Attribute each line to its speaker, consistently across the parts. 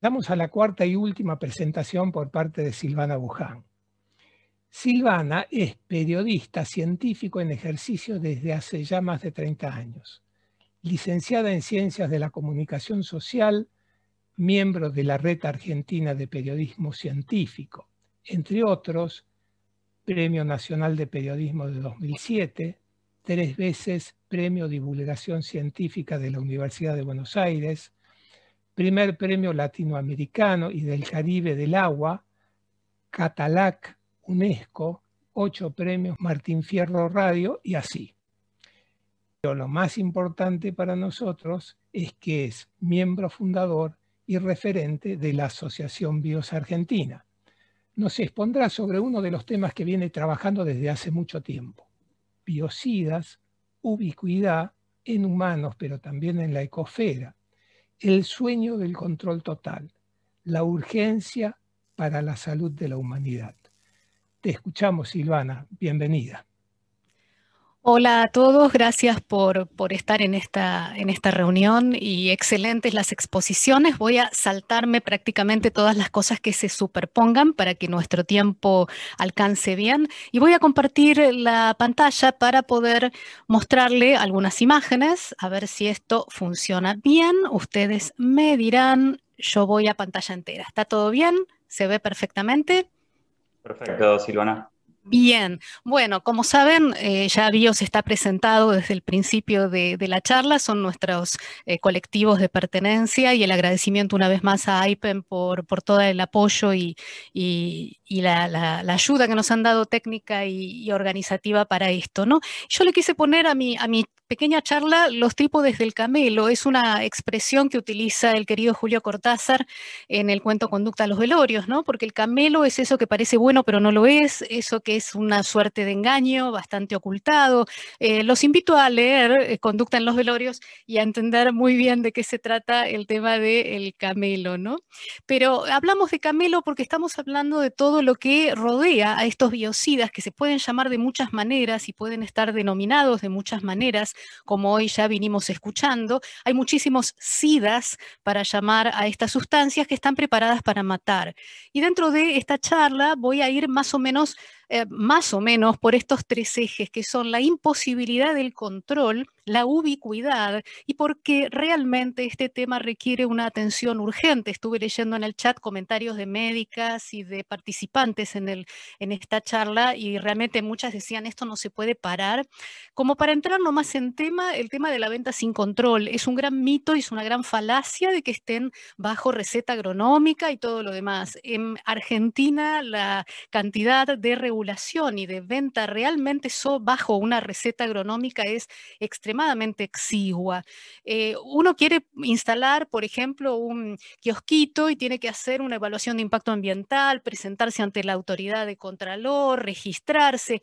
Speaker 1: Damos a la cuarta y última presentación por parte de Silvana Buján. Silvana es periodista científico en ejercicio desde hace ya más de 30 años. Licenciada en Ciencias de la Comunicación Social, miembro de la Red Argentina de Periodismo Científico, entre otros, Premio Nacional de Periodismo de 2007, tres veces Premio Divulgación Científica de la Universidad de Buenos Aires, primer premio latinoamericano y del Caribe del Agua, Catalac, UNESCO, ocho premios Martín Fierro Radio y así. Pero lo más importante para nosotros es que es miembro fundador y referente de la Asociación Bios Argentina. Nos expondrá sobre uno de los temas que viene trabajando desde hace mucho tiempo, biocidas, ubicuidad en humanos, pero también en la ecosfera, el sueño del control total, la urgencia para la salud de la humanidad. Te escuchamos, Silvana. Bienvenida.
Speaker 2: Hola a todos, gracias por, por estar en esta, en esta reunión y excelentes las exposiciones. Voy a saltarme prácticamente todas las cosas que se superpongan para que nuestro tiempo alcance bien y voy a compartir la pantalla para poder mostrarle algunas imágenes, a ver si esto funciona bien. Ustedes me dirán, yo voy a pantalla entera. ¿Está todo bien? ¿Se ve perfectamente?
Speaker 3: Perfecto, Silvana.
Speaker 2: Bien, bueno, como saben, eh, ya BIOS está presentado desde el principio de, la charla, son nuestros eh, colectivos de pertenencia y el agradecimiento una vez más a IPEN por, por todo el apoyo y, la, ayuda que nos han dado técnica y, organizativa para esto. ¿no? Yo le quise poner a mi, a mi pequeña charla los trípodes del camelo. Es una expresión que utiliza el querido Julio Cortázar en el cuento Conducta a los velorios, ¿no? Porque el camelo es eso que parece bueno pero no lo es, eso que es una suerte de engaño bastante ocultado. Eh, los invito a leer eh, Conducta en los velorios y a entender muy bien de qué se trata el tema del camelo, ¿no? Pero hablamos de camelo porque estamos hablando de todo lo que rodea a estos biocidas que se pueden llamar de muchas maneras y pueden estar denominados de muchas maneras como hoy ya vinimos escuchando, hay muchísimos SIDAs para llamar a estas sustancias que están preparadas para matar. Y dentro de esta charla voy a ir más o menos eh, más o menos por estos tres ejes, que son la imposibilidad del control, la ubicuidad y porque realmente este tema requiere una atención urgente. Estuve leyendo en el chat comentarios de médicas y de participantes en, el, en esta charla y realmente muchas decían esto no se puede parar. Como para entrar nomás en tema, el tema de la venta sin control es un gran mito y es una gran falacia de que estén bajo receta agronómica y todo lo demás. En Argentina la cantidad de regulaciones y de venta realmente bajo una receta agronómica es extremadamente exigua. Eh, uno quiere instalar, por ejemplo, un kiosquito y tiene que hacer una evaluación de impacto ambiental, presentarse ante la autoridad de contralor, registrarse,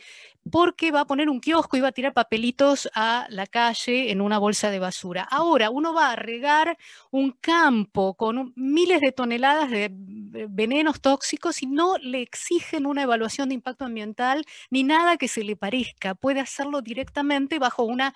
Speaker 2: porque va a poner un kiosco y va a tirar papelitos a la calle en una bolsa de basura. Ahora, uno va a regar un campo con miles de toneladas de venenos tóxicos y no le exigen una evaluación de impacto ambiental ni nada que se le parezca. Puede hacerlo directamente bajo una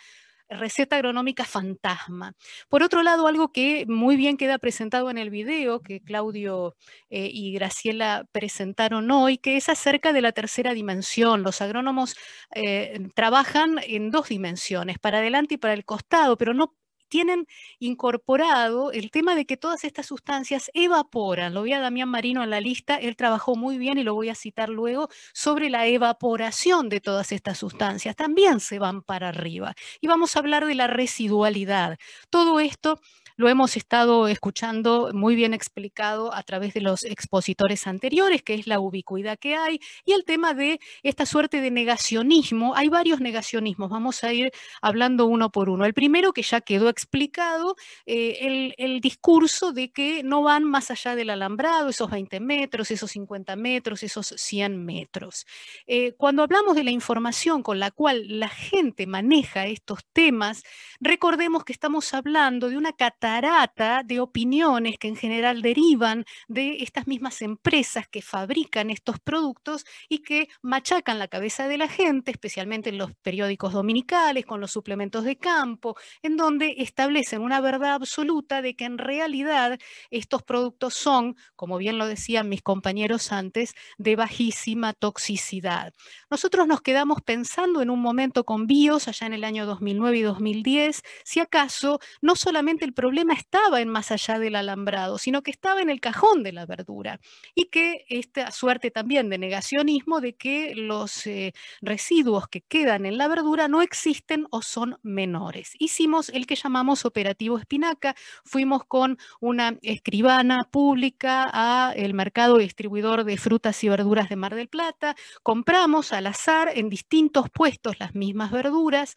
Speaker 2: receta agronómica fantasma. Por otro lado, algo que muy bien queda presentado en el video que Claudio eh, y Graciela presentaron hoy, que es acerca de la tercera dimensión. Los agrónomos eh, trabajan en dos dimensiones, para adelante y para el costado, pero no tienen incorporado el tema de que todas estas sustancias evaporan. Lo vi a Damián Marino en la lista, él trabajó muy bien y lo voy a citar luego sobre la evaporación de todas estas sustancias. También se van para arriba. Y vamos a hablar de la residualidad. Todo esto lo hemos estado escuchando muy bien explicado a través de los expositores anteriores, que es la ubicuidad que hay, y el tema de esta suerte de negacionismo. Hay varios negacionismos, vamos a ir hablando uno por uno. El primero que ya quedó explicado, eh, el, discurso de que no van más allá del alambrado, esos 20 metros, esos 50 metros, esos 100 metros. Eh, cuando hablamos de la información con la cual la gente maneja estos temas, recordemos que estamos hablando de una catástrofe catarata de opiniones que en general derivan de estas mismas empresas que fabrican estos productos y que machacan la cabeza de la gente, especialmente en los periódicos dominicales, con los suplementos de campo, en donde establecen una verdad absoluta de que en realidad estos productos son, como bien lo decían mis compañeros antes, de bajísima toxicidad. Nosotros nos quedamos pensando en un momento con BIOS, allá en el año 2009 y 2010, si acaso no solamente el problema estaba en más allá del alambrado, sino que estaba en el cajón de la verdura y que esta suerte también de negacionismo de que los eh, residuos que quedan en la verdura no existen o son menores. Hicimos el que llamamos operativo espinaca, fuimos con una escribana pública a el mercado distribuidor de frutas y verduras de Mar del Plata, compramos al azar en distintos puestos las mismas verduras,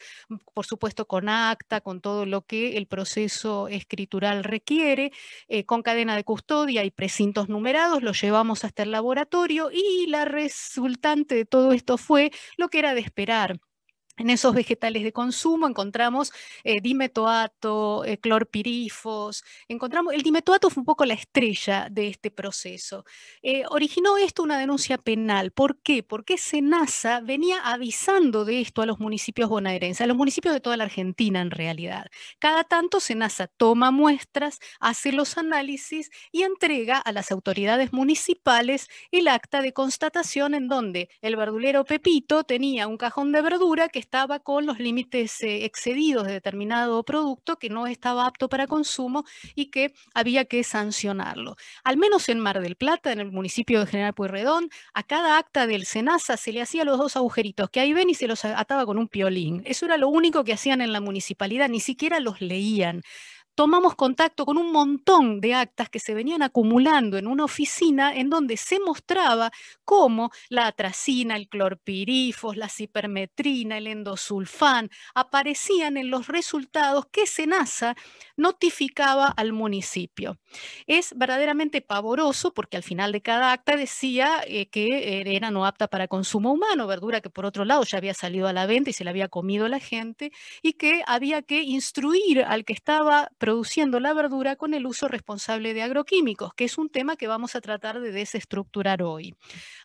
Speaker 2: por supuesto con acta, con todo lo que el proceso escritural requiere, eh, con cadena de custodia y precintos numerados, lo llevamos hasta el laboratorio y la resultante de todo esto fue lo que era de esperar en esos vegetales de consumo encontramos eh, dimetoato, eh, clorpirifos, encontramos, el dimetoato fue un poco la estrella de este proceso. Eh, originó esto una denuncia penal. ¿Por qué? Porque Senasa venía avisando de esto a los municipios bonaerenses, a los municipios de toda la Argentina en realidad. Cada tanto Senasa toma muestras, hace los análisis y entrega a las autoridades municipales el acta de constatación en donde el verdulero Pepito tenía un cajón de verdura que estaba con los límites eh, excedidos de determinado producto que no estaba apto para consumo y que había que sancionarlo. Al menos en Mar del Plata, en el municipio de General Pueyrredón, a cada acta del SENASA se le hacía los dos agujeritos que ahí ven y se los ataba con un piolín. Eso era lo único que hacían en la municipalidad, ni siquiera los leían tomamos contacto con un montón de actas que se venían acumulando en una oficina en donde se mostraba cómo la atracina, el clorpirifos, la cipermetrina, el endosulfán aparecían en los resultados que SENASA notificaba al municipio. Es verdaderamente pavoroso porque al final de cada acta decía eh, que era no apta para consumo humano, verdura que por otro lado ya había salido a la venta y se la había comido la gente y que había que instruir al que estaba produciendo la verdura con el uso responsable de agroquímicos, que es un tema que vamos a tratar de desestructurar hoy.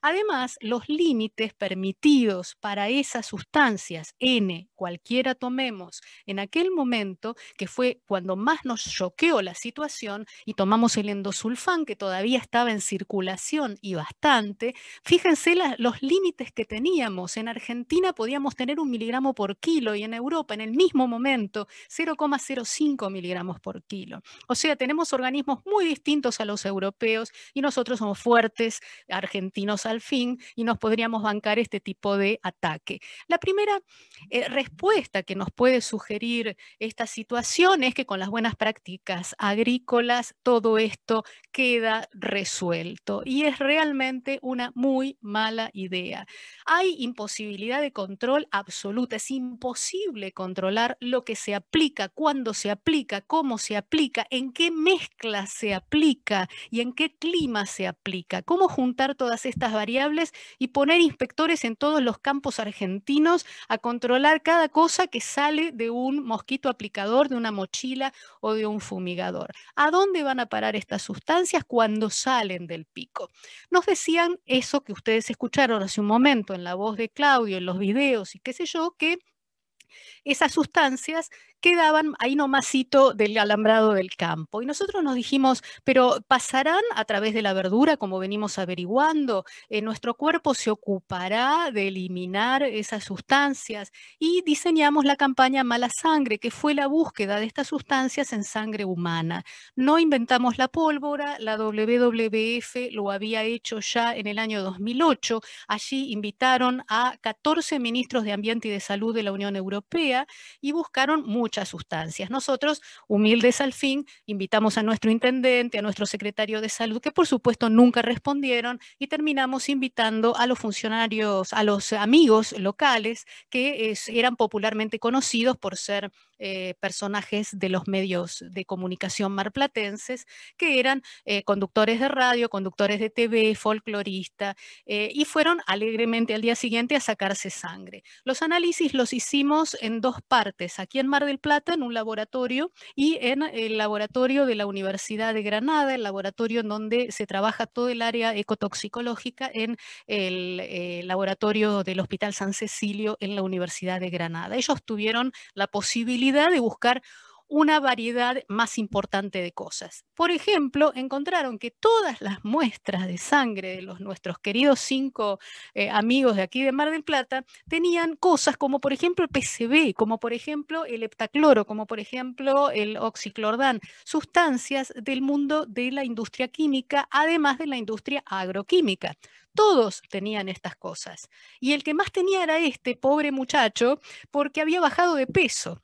Speaker 2: Además, los límites permitidos para esas sustancias, N, cualquiera tomemos, en aquel momento, que fue cuando más nos choqueó la situación, y tomamos el endosulfán, que todavía estaba en circulación y bastante, fíjense los límites que teníamos. En Argentina podíamos tener un miligramo por kilo y en Europa en el mismo momento 0,05 miligramos por kilo. O sea, tenemos organismos muy distintos a los europeos y nosotros somos fuertes, argentinos al fin, y nos podríamos bancar este tipo de ataque. La primera eh, respuesta que nos puede sugerir esta situación es que con las buenas prácticas agrícolas todo esto queda resuelto y es realmente una muy mala idea. Hay imposibilidad de control absoluta, es imposible controlar lo que se aplica, cuándo se aplica, cómo se aplica, en qué mezcla se aplica y en qué clima se aplica, cómo juntar todas estas variables y poner inspectores en todos los campos argentinos a controlar cada cosa que sale de un mosquito aplicador, de una mochila o de un fumigador. ¿A dónde van a parar estas sustancias cuando salen del pico? Nos decían eso que ustedes escucharon hace un momento en la voz de Claudio, en los videos y qué sé yo, que esas sustancias quedaban ahí nomásito del alambrado del campo. Y nosotros nos dijimos, pero ¿pasarán a través de la verdura, como venimos averiguando? Eh, ¿Nuestro cuerpo se ocupará de eliminar esas sustancias? Y diseñamos la campaña Mala Sangre, que fue la búsqueda de estas sustancias en sangre humana. No inventamos la pólvora, la WWF lo había hecho ya en el año 2008. Allí invitaron a 14 ministros de Ambiente y de Salud de la Unión Europea y buscaron muchas sustancias. Nosotros, humildes al fin, invitamos a nuestro intendente, a nuestro secretario de salud, que por supuesto nunca respondieron, y terminamos invitando a los funcionarios, a los amigos locales que eran popularmente conocidos por ser eh, personajes de los medios de comunicación marplatenses, que eran eh, conductores de radio, conductores de TV, folcloristas, eh, y fueron alegremente al día siguiente a sacarse sangre. Los análisis los hicimos en dos partes. Aquí en Mar del Plata en un laboratorio y en el laboratorio de la Universidad de Granada, el laboratorio en donde se trabaja todo el área ecotoxicológica en el eh, laboratorio del Hospital San Cecilio en la Universidad de Granada. Ellos tuvieron la posibilidad de buscar una variedad más importante de cosas. Por ejemplo, encontraron que todas las muestras de sangre de los, nuestros queridos cinco eh, amigos de aquí de Mar del Plata tenían cosas como por ejemplo el PCB, como por ejemplo el heptacloro, como por ejemplo el oxiclordán, sustancias del mundo de la industria química, además de la industria agroquímica. Todos tenían estas cosas. Y el que más tenía era este pobre muchacho porque había bajado de peso.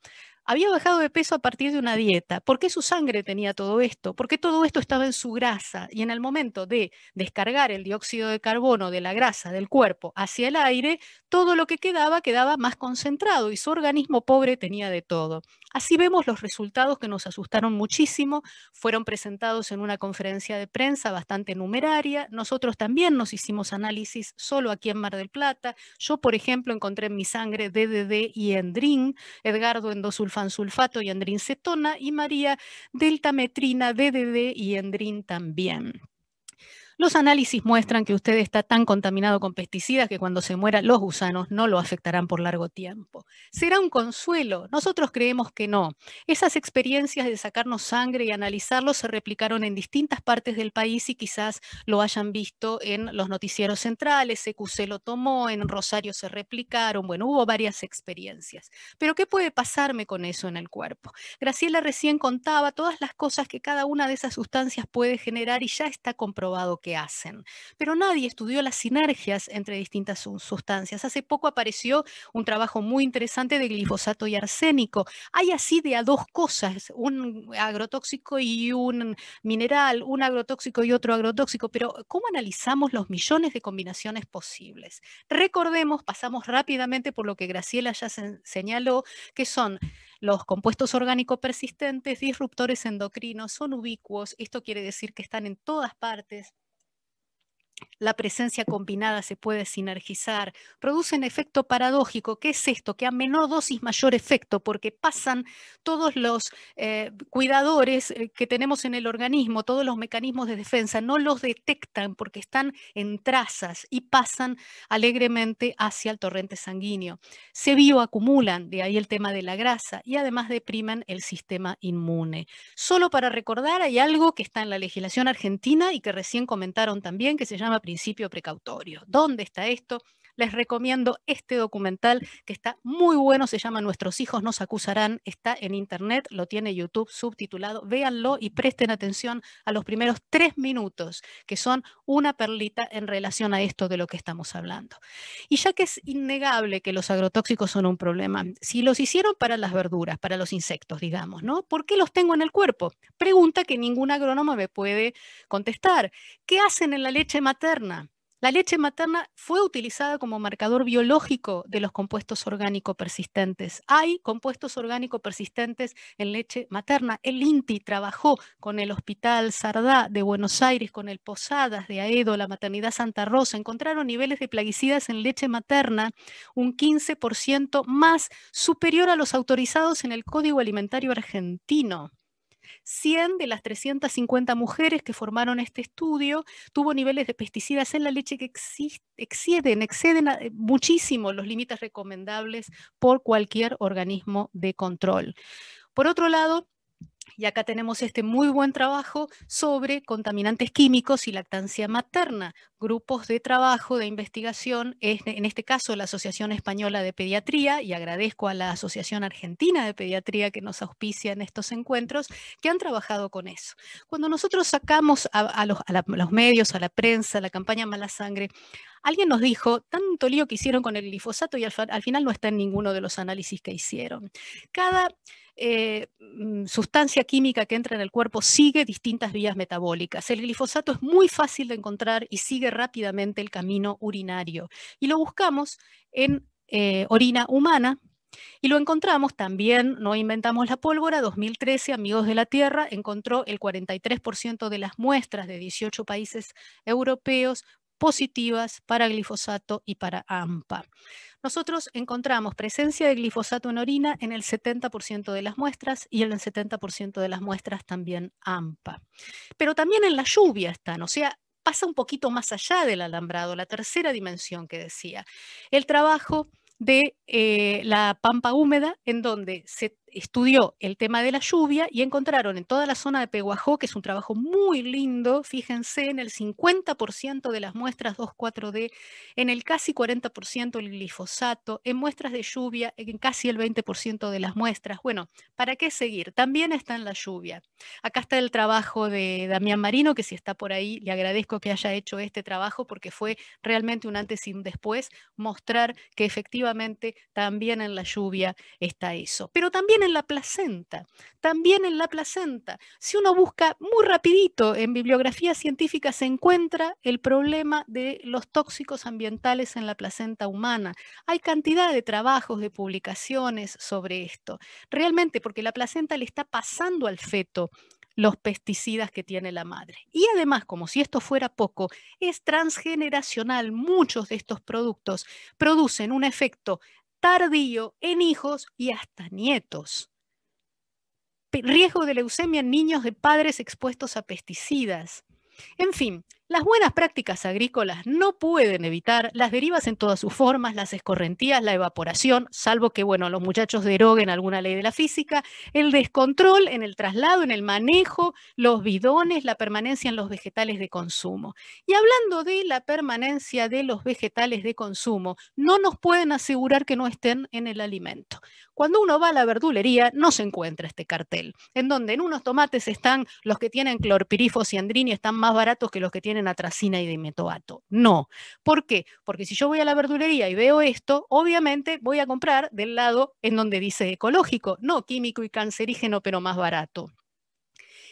Speaker 2: Había bajado de peso a partir de una dieta. ¿Por qué su sangre tenía todo esto? Porque todo esto estaba en su grasa y en el momento de descargar el dióxido de carbono de la grasa del cuerpo hacia el aire, todo lo que quedaba quedaba más concentrado y su organismo pobre tenía de todo. Así vemos los resultados que nos asustaron muchísimo, fueron presentados en una conferencia de prensa bastante numeraria, nosotros también nos hicimos análisis solo aquí en Mar del Plata, yo por ejemplo encontré en mi sangre DDD y endrin, Edgardo endosulfansulfato y endrincetona y María deltametrina, DDD y endrin también. Los análisis muestran que usted está tan contaminado con pesticidas que cuando se mueran los gusanos no lo afectarán por largo tiempo. ¿Será un consuelo? Nosotros creemos que no. Esas experiencias de sacarnos sangre y analizarlo se replicaron en distintas partes del país y quizás lo hayan visto en los noticieros centrales, CQC lo tomó, en Rosario se replicaron, bueno, hubo varias experiencias. Pero ¿qué puede pasarme con eso en el cuerpo? Graciela recién contaba todas las cosas que cada una de esas sustancias puede generar y ya está comprobado hacen. Pero nadie estudió las sinergias entre distintas sustancias. Hace poco apareció un trabajo muy interesante de glifosato y arsénico. Hay así de a dos cosas, un agrotóxico y un mineral, un agrotóxico y otro agrotóxico, pero ¿cómo analizamos los millones de combinaciones posibles? Recordemos, pasamos rápidamente por lo que Graciela ya señaló, que son los compuestos orgánicos persistentes, disruptores endocrinos, son ubicuos, esto quiere decir que están en todas partes, la presencia combinada se puede sinergizar, producen efecto paradójico. ¿Qué es esto? Que a menor dosis mayor efecto, porque pasan todos los eh, cuidadores eh, que tenemos en el organismo, todos los mecanismos de defensa, no los detectan porque están en trazas y pasan alegremente hacia el torrente sanguíneo. Se bioacumulan, de ahí el tema de la grasa, y además deprimen el sistema inmune. Solo para recordar, hay algo que está en la legislación argentina y que recién comentaron también, que se llama llama principio precautorio. ¿Dónde está esto? Les recomiendo este documental que está muy bueno, se llama Nuestros hijos nos acusarán, está en internet, lo tiene YouTube subtitulado, véanlo y presten atención a los primeros tres minutos, que son una perlita en relación a esto de lo que estamos hablando. Y ya que es innegable que los agrotóxicos son un problema, si los hicieron para las verduras, para los insectos, digamos, ¿no? ¿Por qué los tengo en el cuerpo? Pregunta que ningún agrónomo me puede contestar. ¿Qué hacen en la leche materna? La leche materna fue utilizada como marcador biológico de los compuestos orgánicos persistentes. Hay compuestos orgánicos persistentes en leche materna. El INTI trabajó con el Hospital Sardá de Buenos Aires, con el Posadas de Aedo, la Maternidad Santa Rosa. Encontraron niveles de plaguicidas en leche materna un 15% más superior a los autorizados en el Código Alimentario Argentino. 100 de las 350 mujeres que formaron este estudio tuvo niveles de pesticidas en la leche que exceden, exceden eh, muchísimo los límites recomendables por cualquier organismo de control. Por otro lado, y acá tenemos este muy buen trabajo sobre contaminantes químicos y lactancia materna, grupos de trabajo de investigación, en este caso la Asociación Española de Pediatría, y agradezco a la Asociación Argentina de Pediatría que nos auspicia en estos encuentros, que han trabajado con eso. Cuando nosotros sacamos a, los, los medios, a la prensa, la campaña Mala Sangre, Alguien nos dijo, tanto lío que hicieron con el glifosato y al, final no está en ninguno de los análisis que hicieron. Cada eh, mm, sustancia química que entra en el cuerpo sigue distintas vías metabólicas. El glifosato es muy fácil de encontrar y sigue rápidamente el camino urinario. Y lo buscamos en eh, orina humana, y lo encontramos también, no inventamos la pólvora, 2013 Amigos de la Tierra encontró el 43% de las muestras de 18 países europeos positivas para glifosato y para AMPA. nosotros encontramos presencia de glifosato en orina en el 70% de las muestras y en el 70% de las muestras también AMPA. Pero también en la lluvia están, o sea, pasa un poquito más allá del alambrado, la tercera dimensión que decía. El trabajo de eh, la pampa húmeda, en donde se estudió el tema de la lluvia y encontraron en toda la zona de Peguajó, que es un trabajo muy lindo, fíjense, en el 50% de las muestras 2,4-D, en el casi 40% el glifosato, en muestras de lluvia, en casi el 20% de las muestras. Bueno, ¿para qué seguir? También está en la lluvia. Acá está el trabajo de Damián Marino, que si está por ahí, le agradezco que haya hecho este trabajo porque fue realmente un antes y un después, mostrar que efectivamente también en la lluvia está eso. Pero también en la placenta, también en la placenta. Si uno busca muy rapidito en bibliografía científica se encuentra el problema de los tóxicos ambientales en la placenta humana. Hay cantidad de trabajos, de publicaciones sobre esto. Realmente porque la placenta le está pasando al feto los pesticidas que tiene la madre. Y además, como si esto fuera poco, es transgeneracional. Muchos de estos productos producen un efecto tardío en hijos y hasta nietos. Riesgo de leucemia en niños de padres expuestos a pesticidas. En fin, las buenas prácticas agrícolas no pueden evitar las derivas en todas sus formas, las escorrentías, la evaporación, salvo que, bueno, los muchachos deroguen alguna ley de la física, el descontrol en el traslado, en el manejo, los bidones, la permanencia en los vegetales de consumo. Y hablando de la permanencia de los vegetales de consumo, no nos pueden asegurar que no estén en el alimento. Cuando uno va a la verdulería, no se encuentra este cartel, en donde en unos tomates están los que tienen clorpirifos y andrini, están más baratos que los que tienen tienen atracina y dimetoato. No. ¿Por qué? Porque si yo voy a la verdulería y veo esto, obviamente voy a comprar del lado en donde dice ecológico, no químico y cancerígeno, pero más barato.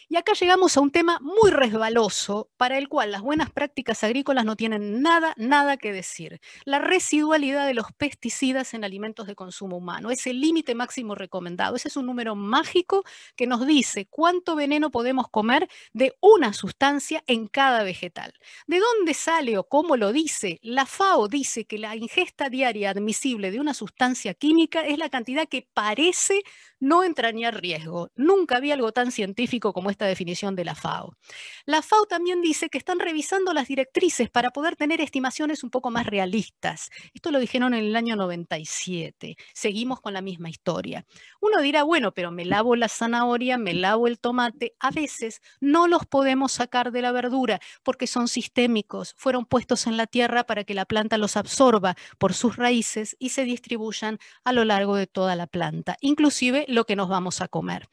Speaker 2: Y acá llegamos a un tema muy resbaloso para el cual las buenas prácticas agrícolas no tienen nada, nada que decir. La residualidad de los pesticidas en alimentos de consumo humano. Es el límite máximo recomendado. Ese es un número mágico que nos dice cuánto veneno podemos comer de una sustancia en cada vegetal. ¿De dónde sale o cómo lo dice? La FAO dice que la ingesta diaria admisible de una sustancia química es la cantidad que parece no entrañar riesgo. Nunca había algo tan científico como esta definición de la FAO. La FAO también dice que están revisando las directrices para poder tener estimaciones un poco más realistas. Esto lo dijeron en el año 97. Seguimos con la misma historia. Uno dirá, bueno, pero me lavo la zanahoria, me lavo el tomate. A veces no los podemos sacar de la verdura porque son sistémicos. Fueron puestos en la tierra para que la planta los absorba por sus raíces y se distribuyan a lo largo de toda la planta, inclusive lo que nos vamos a comer.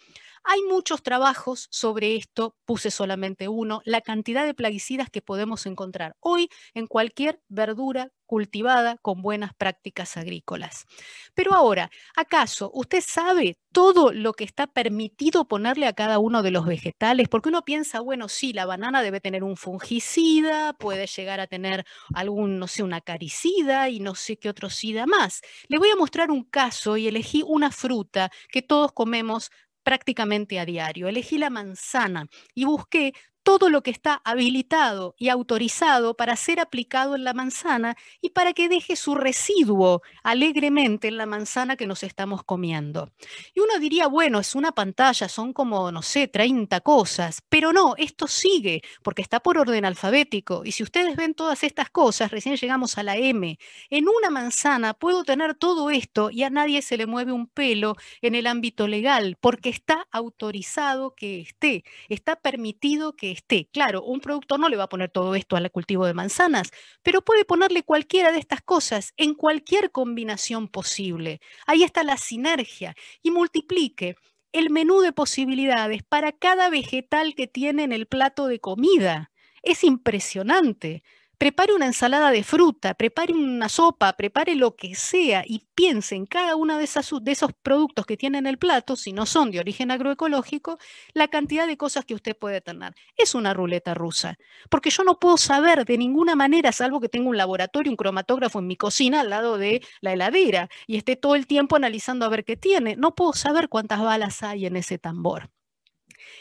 Speaker 2: Hay muchos trabajos sobre esto, puse solamente uno, la cantidad de plaguicidas que podemos encontrar hoy en cualquier verdura cultivada con buenas prácticas agrícolas. Pero ahora, ¿acaso usted sabe todo lo que está permitido ponerle a cada uno de los vegetales? Porque uno piensa, bueno, sí, la banana debe tener un fungicida, puede llegar a tener algún, no sé, una caricida y no sé qué otro sida más. Le voy a mostrar un caso y elegí una fruta que todos comemos prácticamente a diario. Elegí la manzana y busqué todo lo que está habilitado y autorizado para ser aplicado en la manzana y para que deje su residuo alegremente en la manzana que nos estamos comiendo. Y uno diría, bueno, es una pantalla, son como, no sé, 30 cosas, pero no, esto sigue porque está por orden alfabético. Y si ustedes ven todas estas cosas, recién llegamos a la M. En una manzana puedo tener todo esto y a nadie se le mueve un pelo en el ámbito legal porque está autorizado que esté, está permitido que esté. Claro, un productor no le va a poner todo esto al cultivo de manzanas, pero puede ponerle cualquiera de estas cosas en cualquier combinación posible. Ahí está la sinergia y multiplique el menú de posibilidades para cada vegetal que tiene en el plato de comida. Es impresionante prepare una ensalada de fruta, prepare una sopa, prepare lo que sea y piense en cada uno de, de esos productos que tiene en el plato, si no son de origen agroecológico, la cantidad de cosas que usted puede tener. Es una ruleta rusa, porque yo no puedo saber de ninguna manera, salvo que tenga un laboratorio, un cromatógrafo en mi cocina al lado de la heladera y esté todo el tiempo analizando a ver qué tiene. No puedo saber cuántas balas hay en ese tambor.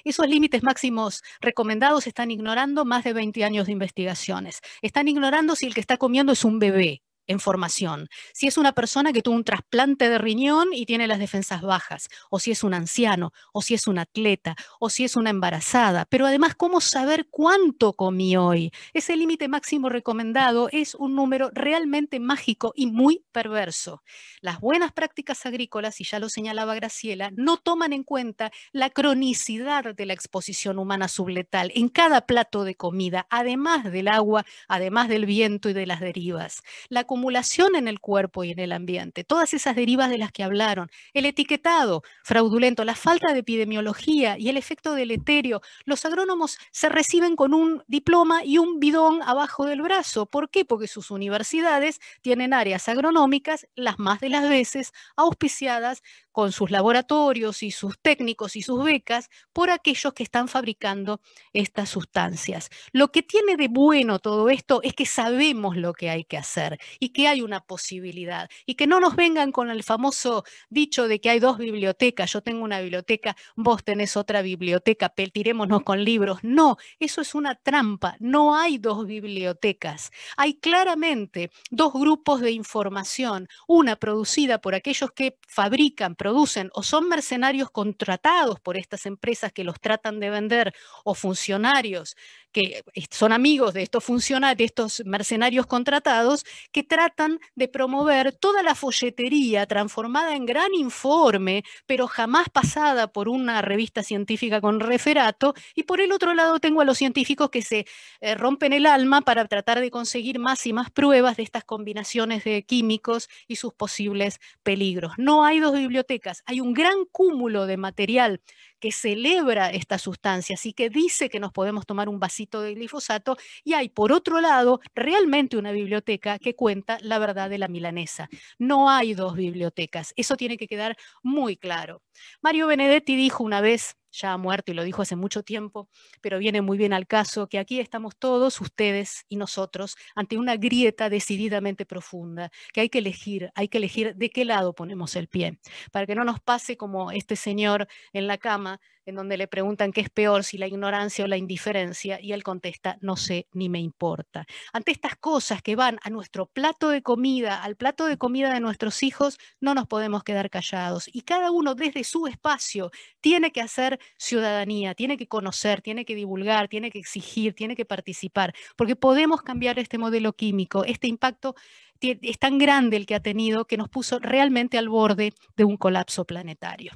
Speaker 2: Esos límites máximos recomendados están ignorando más de 20 años de investigaciones. Están ignorando si el que está comiendo es un bebé en formación. Si es una persona que tuvo un trasplante de riñón y tiene las defensas bajas, o si es un anciano, o si es un atleta, o si es una embarazada. Pero además, ¿cómo saber cuánto comí hoy? Ese límite máximo recomendado es un número realmente mágico y muy perverso. Las buenas prácticas agrícolas, y ya lo señalaba Graciela, no toman en cuenta la cronicidad de la exposición humana subletal en cada plato de comida, además del agua, además del viento y de las derivas. La acumulación en el cuerpo y en el ambiente, todas esas derivas de las que hablaron, el etiquetado fraudulento, la falta de epidemiología y el efecto deleterio, los agrónomos se reciben con un diploma y un bidón abajo del brazo. ¿Por qué? Porque sus universidades tienen áreas agronómicas, las más de las veces auspiciadas con sus laboratorios y sus técnicos y sus becas por aquellos que están fabricando estas sustancias. Lo que tiene de bueno todo esto es que sabemos lo que hay que hacer y que hay una posibilidad y que no nos vengan con el famoso dicho de que hay dos bibliotecas, yo tengo una biblioteca, vos tenés otra biblioteca, tirémonos con libros. No, eso es una trampa, no hay dos bibliotecas. Hay claramente dos grupos de información, una producida por aquellos que fabrican, producen o son mercenarios contratados por estas empresas que los tratan de vender o funcionarios que son amigos de estos funcionarios, de estos mercenarios contratados, que tratan de promover toda la folletería transformada en gran informe, pero jamás pasada por una revista científica con referato. Y por el otro lado tengo a los científicos que se eh, rompen el alma para tratar de conseguir más y más pruebas de estas combinaciones de químicos y sus posibles peligros. No hay dos bibliotecas, hay un gran cúmulo de material que celebra estas sustancias y que dice que nos podemos tomar un vasito de glifosato, y hay, por otro lado, realmente una biblioteca que cuenta la verdad de la milanesa. No hay dos bibliotecas, eso tiene que quedar muy claro. Mario Benedetti dijo una vez, ya ha muerto y lo dijo hace mucho tiempo, pero viene muy bien al caso, que aquí estamos todos, ustedes y nosotros, ante una grieta decididamente profunda, que hay que elegir, hay que elegir de qué lado ponemos el pie, para que no nos pase como este señor en la cama en donde le preguntan qué es peor, si la ignorancia o la indiferencia, y él contesta, no sé ni me importa. Ante estas cosas que van a nuestro plato de comida, al plato de comida de nuestros hijos, no nos podemos quedar callados. Y cada uno desde su espacio tiene que hacer ciudadanía, tiene que conocer, tiene que divulgar, tiene que exigir, tiene que participar, porque podemos cambiar este modelo químico, este impacto es tan grande el que ha tenido que nos puso realmente al borde de un colapso planetario.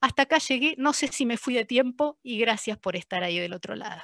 Speaker 2: Hasta acá llegué, no sé si me fui de tiempo y gracias por estar ahí del otro lado.